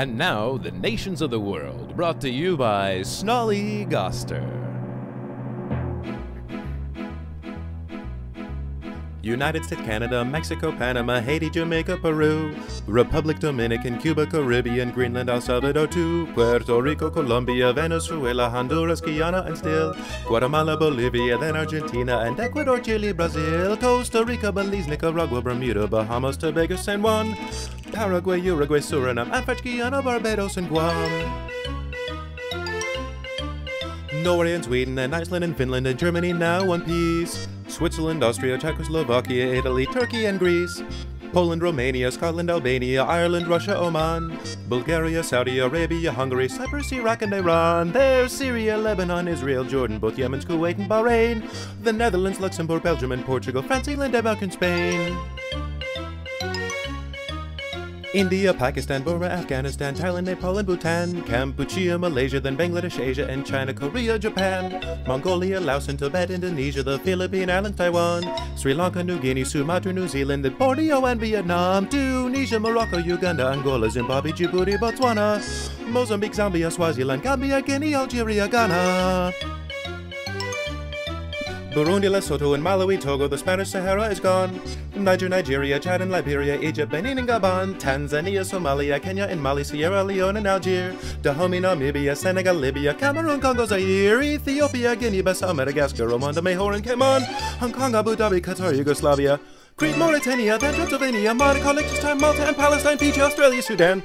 And now, the nations of the world, brought to you by Snolygoster. United States, Canada, Mexico, Panama, Haiti, Jamaica, Peru, Republic Dominican, Cuba, Caribbean, Greenland, El Salvador, too, Puerto Rico, Colombia, Venezuela, Honduras, Guyana, and still Guatemala, Bolivia, then Argentina, and Ecuador, Chile, Brazil, Costa Rica, Belize, Nicaragua, Bermuda, Bahamas, Tobago, San Juan, Paraguay, Uruguay, Suriname, and French Guiana, Barbados, and Guam. Norway and Sweden and Iceland and Finland and Germany now one piece. Switzerland, Austria, Czechoslovakia, Italy, Turkey and Greece. Poland, Romania, Scotland, Albania, Ireland, Russia, Oman, Bulgaria, Saudi Arabia, Hungary, Cyprus, Iraq, and Iran. There's Syria, Lebanon, Israel, Jordan, both Yemen, Kuwait, and Bahrain. The Netherlands, Luxembourg, Belgium, and Portugal, France, England, Denmark, and Spain. India, Pakistan, Burma, Afghanistan, Thailand, Nepal, and Bhutan, Kampuchea, Malaysia, then Bangladesh, Asia, and China, Korea, Japan, Mongolia, Laos, and Tibet, Indonesia, the Philippine Islands, Taiwan, Sri Lanka, New Guinea, Sumatra, New Zealand, then Borneo and Vietnam, Tunisia, Morocco, Uganda, Angola, Zimbabwe, Djibouti, Botswana, Mozambique, Zambia, Swaziland, Gambia, Guinea, Algeria, Ghana. Burundi, Lesotho, and Malawi, Togo, the Spanish Sahara is gone. Niger, Nigeria, Chad, and Liberia, Egypt, Benin, and Gabon, Tanzania, Somalia, Kenya, and Mali, Sierra Leone, and Algiers, Dahomey, Namibia, Senegal, Libya, Cameroon, Congo, Zaire, Ethiopia, Guinea, Bissau, Madagascar, Rwanda, Mahore, and Cayman, Hong Kong, Abu Dhabi, Qatar, Yugoslavia, Crete, Mauritania, then Transylvania, Monaco, Liechtenstein, Malta, and Palestine, Fiji, Australia, Sudan.